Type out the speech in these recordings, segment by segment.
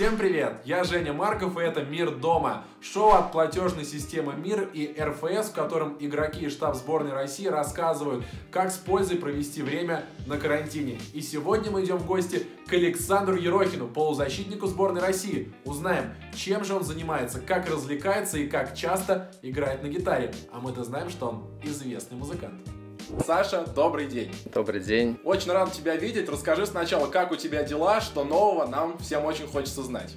Всем привет! Я Женя Марков, и это «Мир дома» – шоу от платежной системы «Мир» и РФС, в котором игроки и штаб сборной России рассказывают, как с пользой провести время на карантине. И сегодня мы идем в гости к Александру Ерохину, полузащитнику сборной России. Узнаем, чем же он занимается, как развлекается и как часто играет на гитаре. А мы-то знаем, что он известный музыкант. Саша, добрый день. Добрый день. Очень рад тебя видеть. Расскажи сначала, как у тебя дела, что нового нам всем очень хочется знать.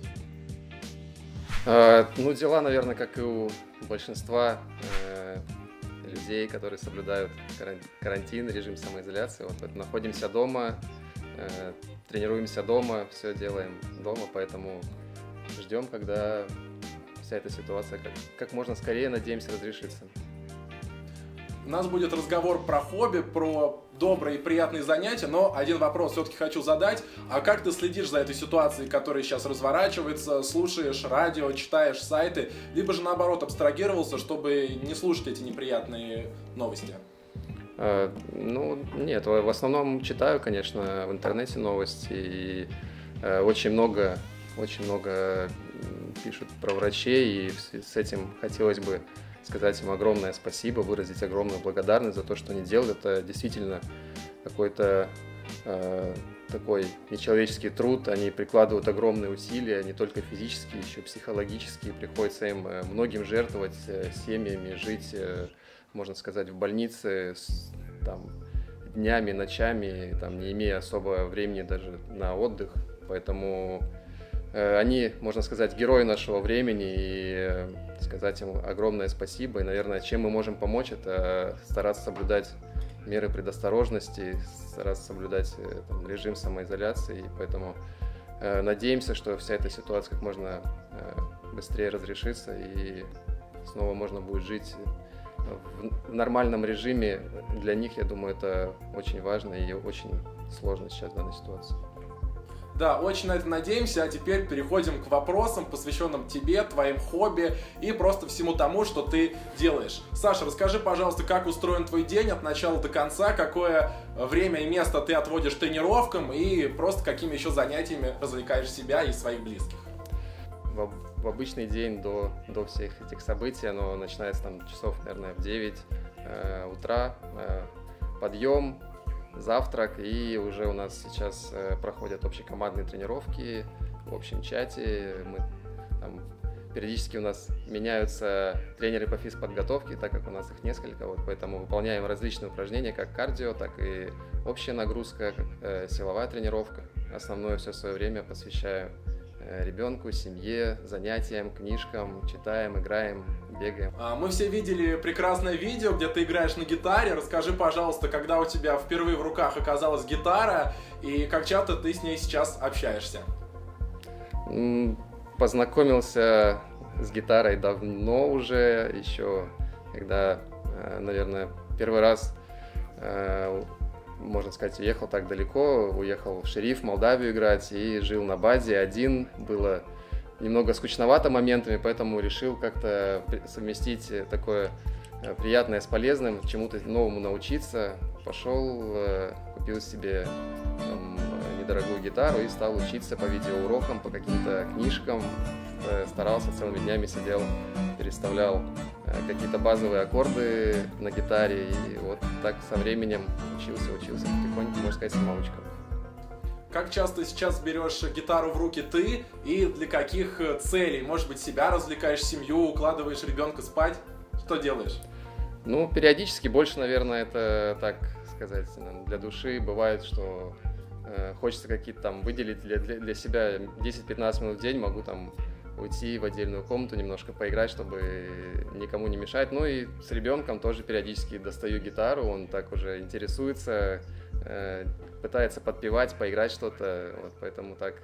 Э, ну, дела, наверное, как и у большинства э, людей, которые соблюдают карантин, режим самоизоляции. Вот, находимся дома, э, тренируемся дома, все делаем дома, поэтому ждем, когда вся эта ситуация как, как можно скорее, надеемся, разрешится. У нас будет разговор про хобби, про добрые и приятные занятия, но один вопрос все-таки хочу задать. А как ты следишь за этой ситуацией, которая сейчас разворачивается, слушаешь радио, читаешь сайты, либо же наоборот абстрагировался, чтобы не слушать эти неприятные новости? Uh, ну, нет, в основном читаю, конечно, в интернете новости, и uh, очень много, очень много пишут про врачей, и с этим хотелось бы сказать им огромное спасибо, выразить огромную благодарность за то, что они делают. Это действительно какой-то э, такой нечеловеческий труд. Они прикладывают огромные усилия, не только физические, еще психологические. Приходится им э, многим жертвовать э, семьями, жить, э, можно сказать, в больнице с, там, днями, ночами, там, не имея особо времени даже на отдых. Поэтому они, можно сказать, герои нашего времени, и сказать им огромное спасибо. И, наверное, чем мы можем помочь, это стараться соблюдать меры предосторожности, стараться соблюдать э, там, режим самоизоляции. И поэтому э, надеемся, что вся эта ситуация как можно э, быстрее разрешится, и снова можно будет жить в, в нормальном режиме. Для них, я думаю, это очень важно и очень сложно сейчас в данной ситуации. Да, очень на это надеемся, а теперь переходим к вопросам, посвященным тебе, твоим хобби и просто всему тому, что ты делаешь. Саша, расскажи, пожалуйста, как устроен твой день от начала до конца, какое время и место ты отводишь тренировкам и просто какими еще занятиями развлекаешь себя и своих близких. В, в обычный день до, до всех этих событий, оно начинается там часов, наверное, в 9 э, утра, э, подъем, завтрак, и уже у нас сейчас э, проходят общекомандные тренировки в общем чате. Мы там, периодически у нас меняются тренеры по физподготовке, так как у нас их несколько, вот, поэтому выполняем различные упражнения, как кардио, так и общая нагрузка, как э, силовая тренировка. Основное все свое время посвящаю Э, ребенку, семье, занятиям, книжкам, читаем, играем, бегаем. А, мы все видели прекрасное видео, где ты играешь на гитаре. Расскажи, пожалуйста, когда у тебя впервые в руках оказалась гитара и как часто ты с ней сейчас общаешься? Познакомился с гитарой давно уже, еще когда, э, наверное, первый раз э, можно сказать, уехал так далеко, уехал в Шериф, Молдавию играть и жил на базе один. Было немного скучновато моментами, поэтому решил как-то совместить такое э, приятное с полезным, чему-то новому научиться. Пошел, э, купил себе там, недорогую гитару и стал учиться по видеоурокам, по каким-то книжкам. Э, старался целыми днями сидел, переставлял какие-то базовые аккорды на гитаре. И вот так со временем учился, учился потихоньку, можно сказать, самоучка. Как часто сейчас берешь гитару в руки ты и для каких э, целей? Может быть, себя развлекаешь, семью, укладываешь ребенка спать? Что делаешь? Ну, периодически больше, наверное, это, так сказать, для души. Бывает, что э, хочется какие-то там выделить для, для, для себя 10-15 минут в день, могу там уйти в отдельную комнату, немножко поиграть, чтобы никому не мешать. Ну и с ребенком тоже периодически достаю гитару, он так уже интересуется, э, пытается подпевать, поиграть что-то, вот поэтому так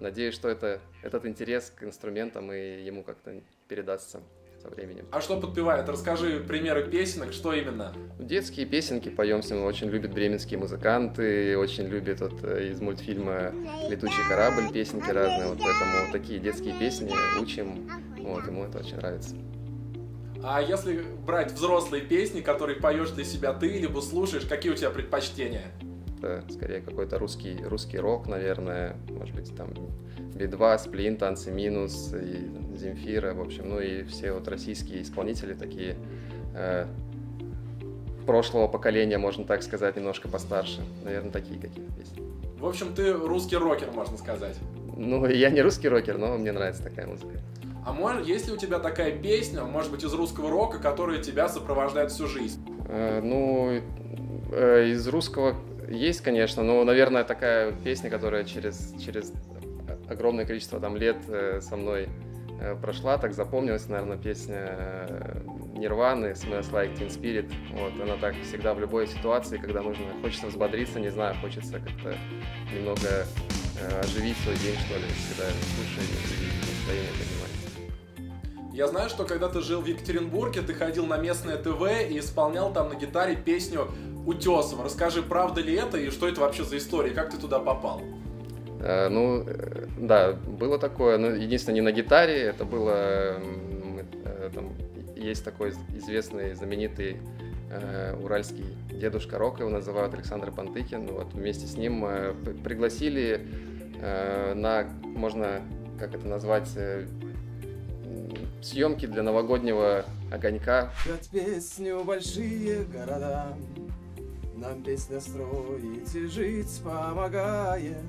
надеюсь, что это, этот интерес к инструментам и ему как-то передастся со временем. А что подпевает? Расскажи примеры песенок, что именно? Детские песенки поем с ним, очень любят бременские музыканты, очень любят вот э, из мультфильма «Летучий корабль» песенки разные, вот поэтому такие детские песни учим, вот, ему это очень нравится. А если брать взрослые песни, которые поешь для себя ты, либо слушаешь, какие у тебя предпочтения? Это скорее какой-то русский, русский рок, наверное, может быть, там Би-2, Сплин, Танцы Минус, и Земфира, в общем, ну и все вот российские исполнители такие э, прошлого поколения, можно так сказать, немножко постарше. Наверное, такие какие-то песни. В общем, ты русский рокер, можно сказать. Ну, я не русский рокер, но мне нравится такая музыка. А может, есть ли у тебя такая песня, может быть, из русского рока, которая тебя сопровождает всю жизнь? Э, ну, э, из русского есть, конечно, но, наверное, такая песня, которая через, через огромное количество там лет э, со мной э, прошла, так запомнилась, наверное, песня э, Нирваны «Smells Like Teen Spirit». Вот, она так всегда в любой ситуации, когда нужно, хочется взбодриться, не знаю, хочется как-то немного оживить свой день, что ли, всегда слушаю и настроение поднимать. Я знаю, что когда ты жил в Екатеринбурге, ты ходил на местное ТВ и исполнял там на гитаре песню Утесова. Расскажи, правда ли это и что это вообще за история, как ты туда попал? Э, ну, э, да, было такое, но единственное, не на гитаре, это было, э, там, есть такой известный, знаменитый уральский дедушка рока, его называют Александр Пантыкин, вот вместе с ним пригласили на, можно, как это назвать, съемки для новогоднего огонька. Пять песню большие города, нам песня строить и жить помогает.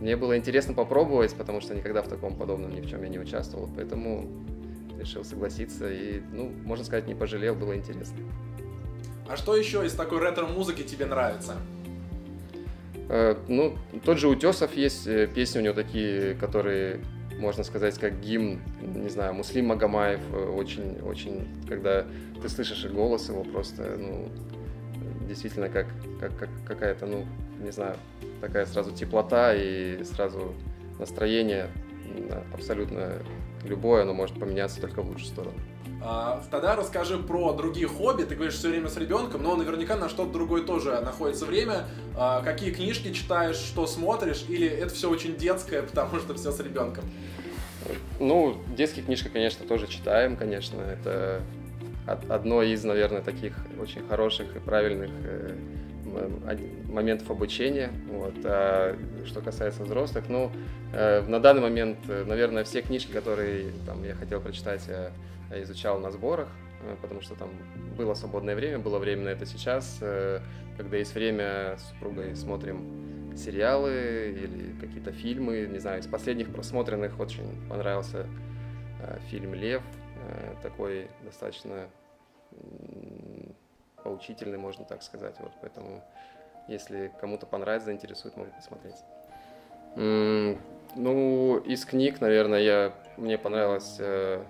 Мне было интересно попробовать, потому что никогда в таком подобном ни в чем я не участвовал, поэтому решил согласиться и, ну, можно сказать, не пожалел, было интересно. А что еще из такой ретро-музыки тебе нравится? Э, ну, тот же Утесов есть э, песни у него такие, которые, можно сказать, как гимн, не знаю, Муслим Магомаев, э, очень, очень, когда ты слышишь голос его просто, ну, действительно как, как, как какая-то, ну, не знаю, такая сразу теплота и сразу настроение абсолютно любое, оно может поменяться только в лучшую сторону. А, тогда расскажи про другие хобби. Ты говоришь все время с ребенком, но наверняка на что-то другое тоже находится время. А, какие книжки читаешь, что смотришь, или это все очень детское, потому что все с ребенком? Ну, детские книжки, конечно, тоже читаем, конечно. Это одно из, наверное, таких очень хороших и правильных э, моментов обучения. Вот. А что касается взрослых, ну, э, на данный момент, э, наверное, все книжки, которые там, я хотел прочитать, изучал на сборах, потому что там было свободное время, было время на это сейчас. Когда есть время, с супругой смотрим сериалы или какие-то фильмы. Не знаю, из последних просмотренных очень понравился фильм «Лев», такой достаточно поучительный, можно так сказать. Вот, поэтому, если кому-то понравится, заинтересует, может посмотреть. Ну, из книг, наверное, я, мне понравилась э,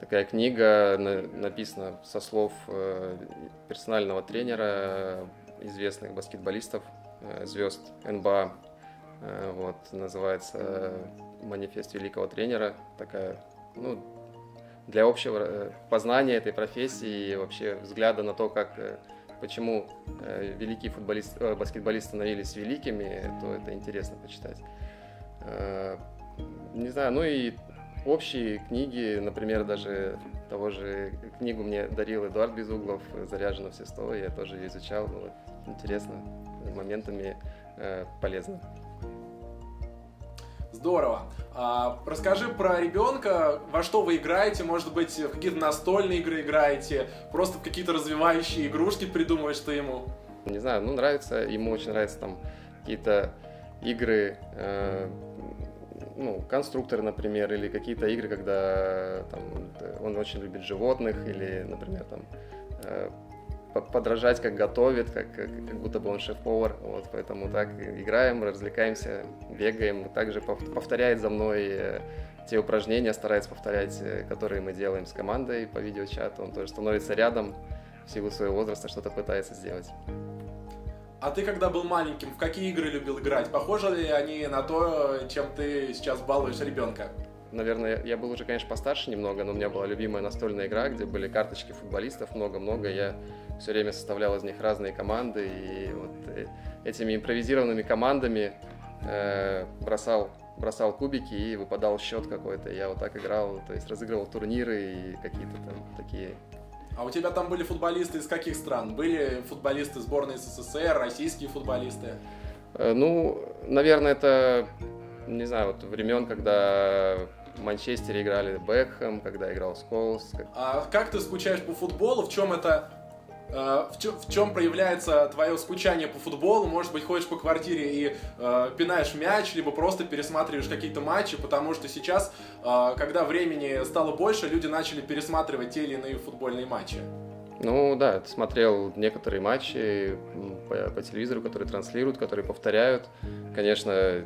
такая книга, на, написана со слов э, персонального тренера э, известных баскетболистов, э, звезд НБА. Вот, называется «Манифест великого тренера». Такая, ну, для общего познания этой профессии и вообще взгляда на то, как почему великие футболисты, баскетболисты становились великими, то это интересно почитать. Не знаю, ну и общие книги, например, даже того же книгу мне дарил Эдуард Безуглов «Заряжено все сто», я тоже ее изучал, вот, интересно, моментами полезно. Здорово. А, расскажи про ребенка, во что вы играете, может быть, в какие-то настольные игры играете, просто в какие-то развивающие игрушки придумываешь ты ему? Не знаю, ну нравится, ему очень нравятся там какие-то игры, э, ну, конструкторы, например, или какие-то игры, когда там, он очень любит животных, или, например, там, э, подражать, как готовит, как, как, как будто бы он шеф-повар. Вот, поэтому так играем, развлекаемся, бегаем. Также повторяет за мной э, те упражнения, старается повторять, э, которые мы делаем с командой по видеочату. Он тоже становится рядом в силу своего возраста, что-то пытается сделать. А ты, когда был маленьким, в какие игры любил играть? Похожи ли они на то, чем ты сейчас балуешь ребенка? Наверное, я был уже, конечно, постарше немного, но у меня была любимая настольная игра, где были карточки футболистов много-много. Я все время составлял из них разные команды, и вот э, этими импровизированными командами э, бросал, бросал кубики и выпадал счет какой-то. Я вот так играл, то есть разыгрывал турниры и какие-то там такие А у тебя там были футболисты из каких стран? Были футболисты сборной СССР, российские футболисты? Э, ну, наверное, это, не знаю, вот времен, когда в Манчестере играли Бекхэм, когда играл Сколс. А как ты скучаешь по футболу? В чем это в чем, в чем проявляется твое скучание по футболу? Может быть, ходишь по квартире и э, пинаешь мяч, либо просто пересматриваешь какие-то матчи, потому что сейчас, э, когда времени стало больше, люди начали пересматривать те или иные футбольные матчи. Ну да, смотрел некоторые матчи по, по телевизору, которые транслируют, которые повторяют. Конечно,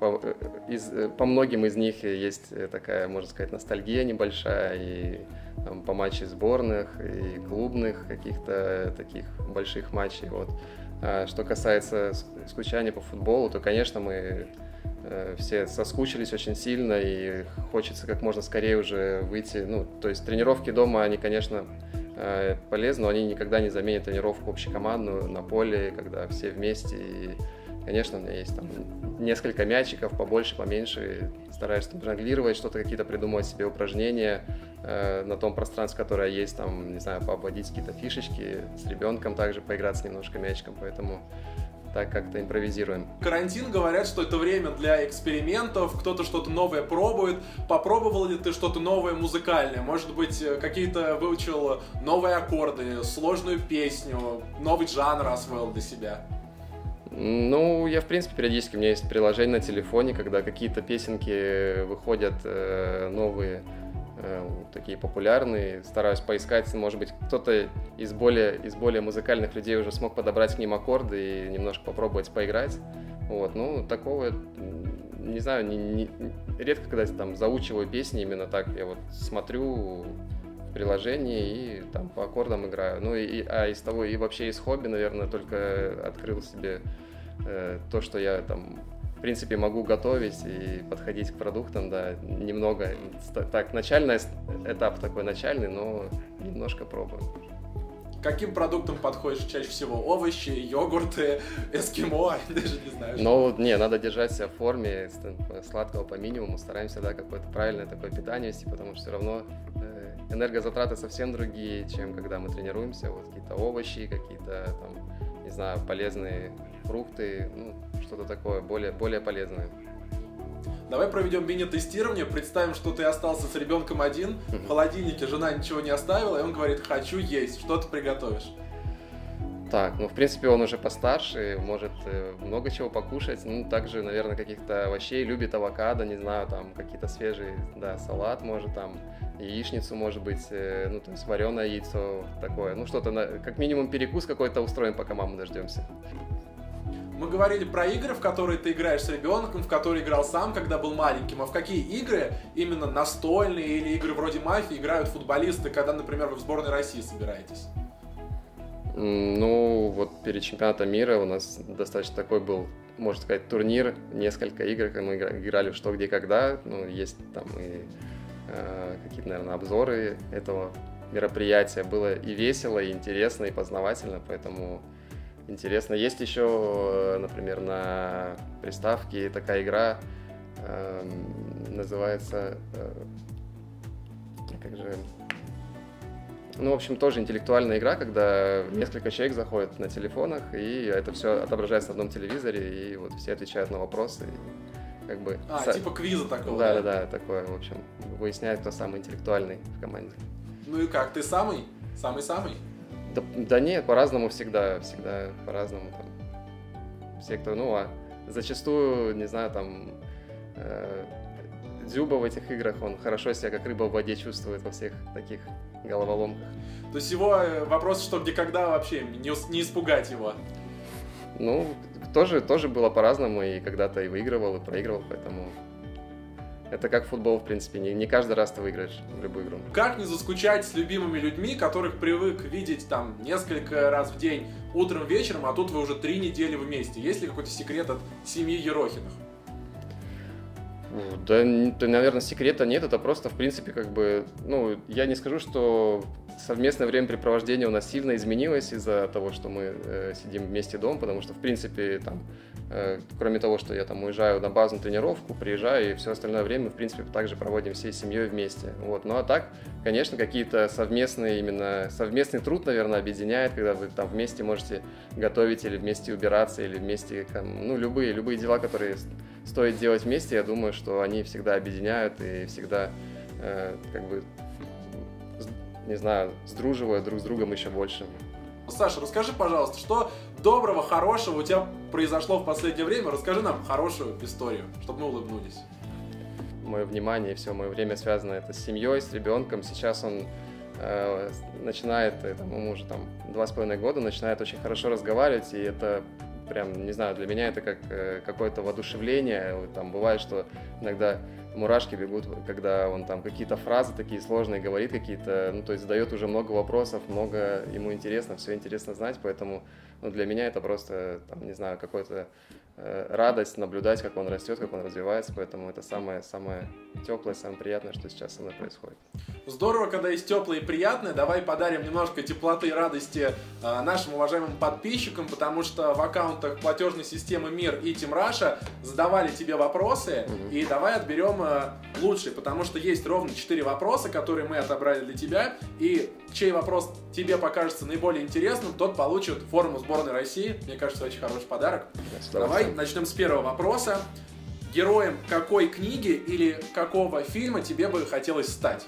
по, э, из, э, по многим из них есть такая, можно сказать, ностальгия небольшая, и по матчам сборных, и клубных каких-то таких больших матчей. Вот. А что касается скучания по футболу, то, конечно, мы э, все соскучились очень сильно, и хочется как можно скорее уже выйти. Ну, то есть тренировки дома, они, конечно, полезны, но они никогда не заменят тренировку общекомандную на поле, когда все вместе. И Конечно, у меня есть там несколько мячиков, побольше, поменьше. Стараюсь там жонглировать, что-то какие-то придумывать себе упражнения э, на том пространстве, которое есть, там, не знаю, пообводить какие-то фишечки, с ребенком также поиграться немножко мячиком, поэтому так как-то импровизируем. Карантин, говорят, что это время для экспериментов, кто-то что-то новое пробует. Попробовал ли ты что-то новое музыкальное? Может быть, э, какие-то выучил новые аккорды, сложную песню, новый жанр освоил для себя? Ну, я, в принципе, периодически, у меня есть приложение на телефоне, когда какие-то песенки выходят э, новые, э, такие популярные, стараюсь поискать, может быть, кто-то из более, из более музыкальных людей уже смог подобрать к ним аккорды и немножко попробовать поиграть. Вот, ну, такого, не знаю, не, не, редко когда там заучиваю песни именно так, я вот смотрю приложении и там по аккордам играю. Ну, и, а из того, и вообще из хобби, наверное, только открыл себе Э, то, что я там в принципе могу готовить и подходить к продуктам, да, немного. Так, начальный этап такой начальный, но немножко пробую. Каким продуктом подходишь чаще всего? Овощи, йогурты, эскимо, даже не знаю. Ну, не, надо держать себя в форме, сладкого по минимуму, стараемся, да, какое-то правильное такое питание вести, потому что все равно э, энергозатраты совсем другие, чем когда мы тренируемся, вот какие-то овощи, какие-то там, не знаю, полезные фрукты, ну, что-то такое более, более полезное. Давай проведем мини-тестирование, представим, что ты остался с ребенком один, в холодильнике жена ничего не оставила, и он говорит, хочу есть, что ты приготовишь? Так, ну, в принципе, он уже постарше, может э, много чего покушать. Ну, также, наверное, каких-то овощей, любит авокадо, не знаю, там, какие-то свежие, да, салат, может, там, яичницу, может быть, э, ну, то есть вареное яйцо такое. Ну, что-то, как минимум, перекус какой-то устроим, пока маму дождемся. Мы говорили про игры, в которые ты играешь с ребенком, в которые играл сам, когда был маленьким. А в какие игры, именно настольные или игры вроде мафии, играют футболисты, когда, например, вы в сборной России собираетесь? Ну, вот перед чемпионатом мира у нас достаточно такой был, можно сказать, турнир, несколько игр, мы играли в что, где, когда. Ну, есть там и э, какие-то, наверное, обзоры этого мероприятия. Было и весело, и интересно, и познавательно, поэтому интересно. Есть еще, например, на приставке такая игра, э, называется, э, как же, ну, в общем, тоже интеллектуальная игра, когда несколько человек заходят на телефонах, и это все отображается на одном телевизоре, и вот все отвечают на вопросы. И как бы... А, С... типа квиза такого. Да, да, да, такое, в общем, выясняют, кто самый интеллектуальный в команде. Ну и как, ты самый? Самый-самый? Да, да нет, по-разному всегда, всегда по-разному. Там. Все, кто, ну, а зачастую, не знаю, там, э, Дзюба в этих играх, он хорошо себя как рыба в воде чувствует во всех таких головоломках. То есть его э, вопрос, что где когда вообще, не, не испугать его? Ну, тоже, тоже было по-разному, и когда-то и выигрывал, и проигрывал, поэтому это как футбол, в принципе, не, не каждый раз ты выиграешь в любую игру. Как не заскучать с любимыми людьми, которых привык видеть там несколько раз в день, утром, вечером, а тут вы уже три недели вместе? Есть ли какой-то секрет от семьи Ерохиных? Да, наверное, секрета нет, это просто, в принципе, как бы, ну, я не скажу, что совместное времяпрепровождение у нас сильно изменилось из-за того, что мы э, сидим вместе дома, потому что, в принципе, там, Э, кроме того, что я там уезжаю на базу на тренировку, приезжаю, и все остальное время, в принципе, также проводим всей семьей вместе. Вот. Ну а так, конечно, какие-то совместные, именно совместный труд, наверное, объединяет, когда вы там вместе можете готовить или вместе убираться, или вместе, там, ну, любые, любые дела, которые стоит делать вместе, я думаю, что они всегда объединяют и всегда, э, как бы, не знаю, сдруживают друг с другом еще больше. Саша, расскажи, пожалуйста, что доброго, хорошего у тебя произошло в последнее время? Расскажи нам хорошую историю, чтобы мы улыбнулись. Мое внимание и все мое время связано это с семьей, с ребенком. Сейчас он э, начинает, ему уже там два с половиной года, начинает очень хорошо разговаривать, и это прям, не знаю, для меня это как э, какое-то воодушевление. Там бывает, что иногда мурашки бегут, когда он там какие-то фразы такие сложные говорит, какие-то, ну, то есть задает уже много вопросов, много ему интересно, все интересно знать, поэтому ну, для меня это просто, там, не знаю, какой-то Э, радость наблюдать, как он растет, как он развивается, поэтому это самое-самое теплое, самое приятное, что сейчас со мной происходит. Здорово, когда есть теплое и приятное. Давай подарим немножко теплоты и радости э, нашим уважаемым подписчикам, потому что в аккаунтах платежной системы Мир и Тим Раша задавали тебе вопросы, mm-hmm. и давай отберем э, лучший, потому что есть ровно 4 вопроса, которые мы отобрали для тебя, и чей вопрос тебе покажется наиболее интересным, тот получит форму сборной России. Мне кажется, очень хороший подарок. Давай начнем с первого вопроса. Героем какой книги или какого фильма тебе бы хотелось стать?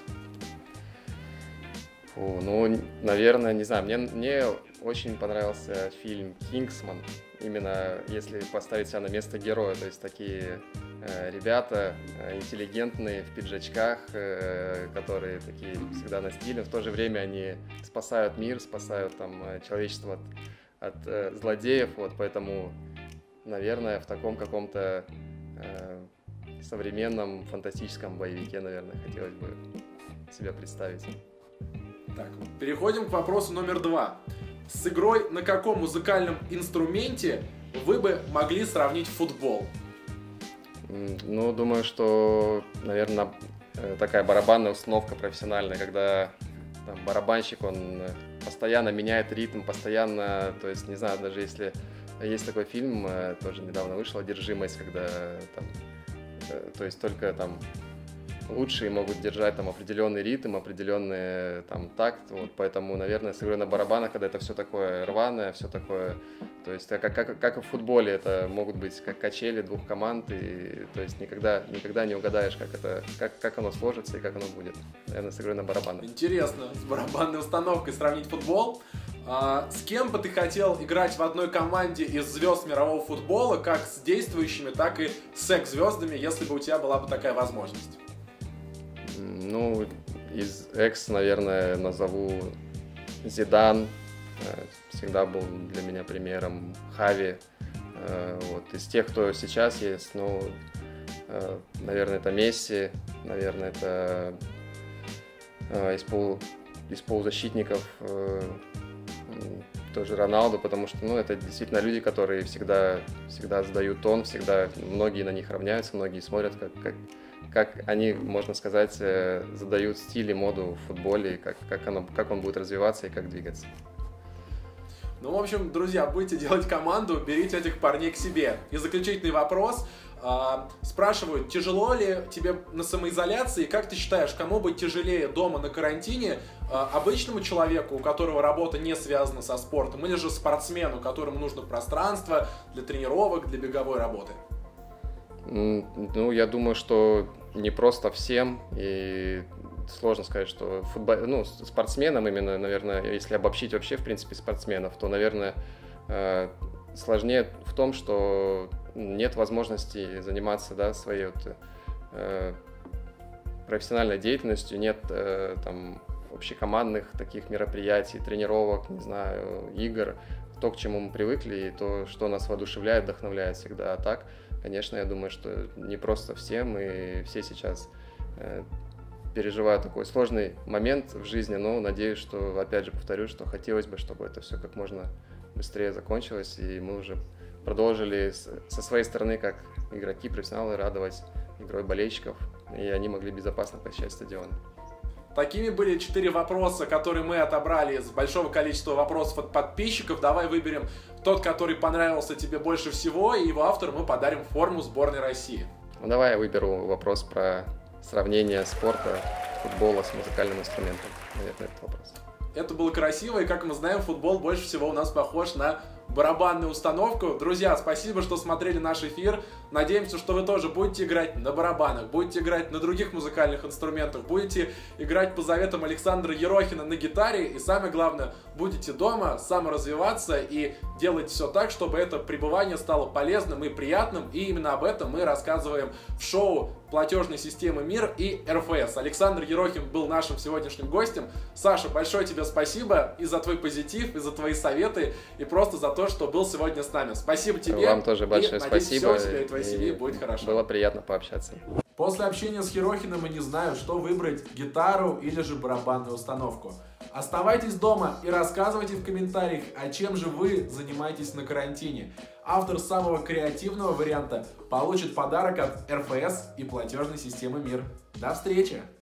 Фу, ну, наверное, не знаю, мне, мне очень понравился фильм «Кингсман». Именно если поставить себя на место героя, то есть такие ребята э, интеллигентные в пиджачках, э, которые такие всегда на стиле, в то же время они спасают мир, спасают там э, человечество от, от э, злодеев, вот поэтому наверное, в таком каком-то э, современном фантастическом боевике, наверное, хотелось бы себя представить. Так, переходим к вопросу номер два. С игрой на каком музыкальном инструменте вы бы могли сравнить футбол? Ну, думаю, что, наверное, э, такая барабанная установка профессиональная, когда там, барабанщик, он постоянно меняет ритм, постоянно, то есть, не знаю, даже если есть такой фильм, э, тоже недавно вышел, «Одержимость», когда там, э, то есть только там лучшие могут держать там определенный ритм, определенный там такт, вот, поэтому, наверное, с игрой на барабанах, когда это все такое рваное, все такое, то есть как, как, как и в футболе, это могут быть как качели двух команд, и то есть никогда, никогда не угадаешь, как это, как, как оно сложится и как оно будет, наверное, с игрой на барабанах. Интересно, с барабанной установкой сравнить футбол. А, с кем бы ты хотел играть в одной команде из звезд мирового футбола, как с действующими, так и с экс-звездами, если бы у тебя была бы такая возможность? Ну, из экс, наверное, назову Зидан. Э, всегда был для меня примером Хави. Э, вот. Из тех, кто сейчас есть, ну, э, наверное, это Месси, наверное, это из, пол, из полузащитников тоже Роналду, потому что, ну, это действительно люди, которые всегда, всегда задают тон, всегда, многие на них равняются, многие смотрят, как, как, как они, можно сказать, э, задают стиль и моду в футболе, как, как, оно, как он будет развиваться и как двигаться. Ну, в общем, друзья, будете делать команду, берите этих парней к себе. И заключительный вопрос. А, спрашивают, тяжело ли тебе на самоизоляции, как ты считаешь, кому быть тяжелее дома на карантине, а, обычному человеку, у которого работа не связана со спортом, или же спортсмену, которому нужно пространство для тренировок, для беговой работы? Ну, я думаю, что не просто всем, и сложно сказать, что футбол... ну, спортсменам именно, наверное, если обобщить вообще, в принципе, спортсменов, то, наверное, э, сложнее в том, что нет возможности заниматься да, своей вот, э, профессиональной деятельностью, нет э, там общекомандных таких мероприятий, тренировок, не знаю, игр, то, к чему мы привыкли, и то, что нас воодушевляет, вдохновляет всегда. А так, конечно, я думаю, что не просто всем, и все сейчас э, переживают такой сложный момент в жизни, но надеюсь, что, опять же, повторю, что хотелось бы, чтобы это все как можно быстрее закончилось, и мы уже продолжили со своей стороны, как игроки, профессионалы, радовать игрой болельщиков, и они могли безопасно посещать стадион. Такими были четыре вопроса, которые мы отобрали из большого количества вопросов от подписчиков. Давай выберем тот, который понравился тебе больше всего, и его автору мы подарим форму сборной России. Ну, давай я выберу вопрос про сравнение спорта, футбола с музыкальным инструментом. Наверное, этот вопрос. Это было красиво, и как мы знаем, футбол больше всего у нас похож на барабанную установку. Друзья, спасибо, что смотрели наш эфир. Надеемся, что вы тоже будете играть на барабанах, будете играть на других музыкальных инструментах, будете играть по заветам Александра Ерохина на гитаре, и самое главное, будете дома саморазвиваться и делать все так, чтобы это пребывание стало полезным и приятным. И именно об этом мы рассказываем в шоу платежной системы МИР и РФС. Александр Ерохин был нашим сегодняшним гостем. Саша, большое тебе спасибо и за твой позитив, и за твои советы, и просто за то, что был сегодня с нами. Спасибо тебе. Вам тоже большое и, надеюсь, спасибо. Все у тебя и твоей семьи будет хорошо. Было приятно пообщаться. После общения с Херохиным я не знаю, что выбрать, гитару или же барабанную установку. Оставайтесь дома и рассказывайте в комментариях, о чем же вы занимаетесь на карантине. Автор самого креативного варианта получит подарок от РФС и платежной системы МИР. До встречи!